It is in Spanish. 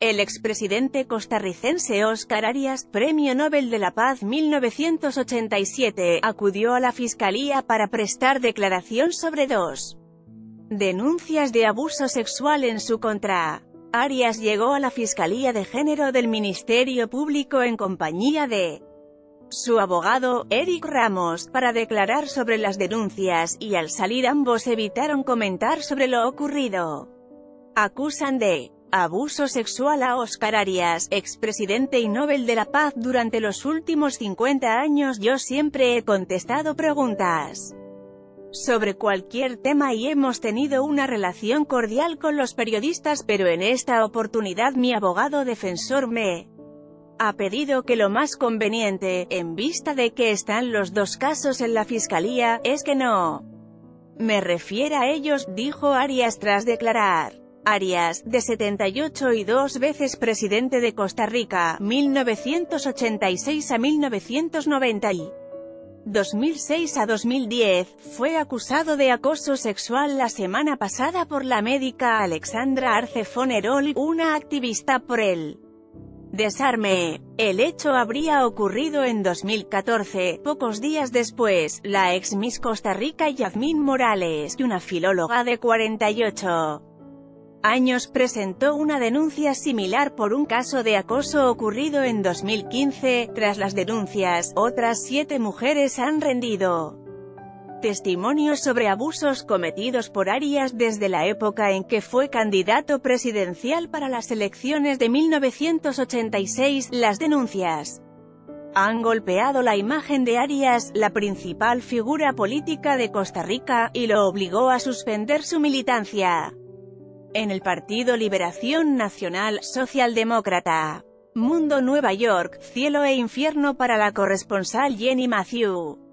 El expresidente costarricense Oscar Arias, Premio Nobel de la Paz 1987, acudió a la Fiscalía para prestar declaración sobre dos denuncias de abuso sexual en su contra. Arias llegó a la Fiscalía de Género del Ministerio Público en compañía de su abogado, Eric Ramos, para declarar sobre las denuncias, y al salir ambos evitaron comentar sobre lo ocurrido. Acusan de Abuso sexual a Oscar Arias, expresidente y Nobel de la Paz Durante los últimos 50 años yo siempre he contestado preguntas sobre cualquier tema y hemos tenido una relación cordial con los periodistas pero en esta oportunidad mi abogado defensor me ha pedido que lo más conveniente, en vista de que están los dos casos en la fiscalía, es que no me refiera a ellos, dijo Arias tras declarar. Arias, de 78 y dos veces presidente de Costa Rica, 1986 a 1990 y 2006 a 2010, fue acusado de acoso sexual la semana pasada por la médica Alexandra Arce Fonerol, una activista por el desarme. El hecho habría ocurrido en 2014, pocos días después, la ex Miss Costa Rica Yasmín Morales, una filóloga de 48 años presentó una denuncia similar por un caso de acoso ocurrido en 2015, tras las denuncias, otras siete mujeres han rendido testimonios sobre abusos cometidos por Arias desde la época en que fue candidato presidencial para las elecciones de 1986. Las denuncias han golpeado la imagen de Arias, la principal figura política de Costa Rica, y lo obligó a suspender su militancia en el Partido Liberación Nacional, socialdemócrata. Mundo Nueva York, cielo e infierno para la corresponsal Jenny Matthew.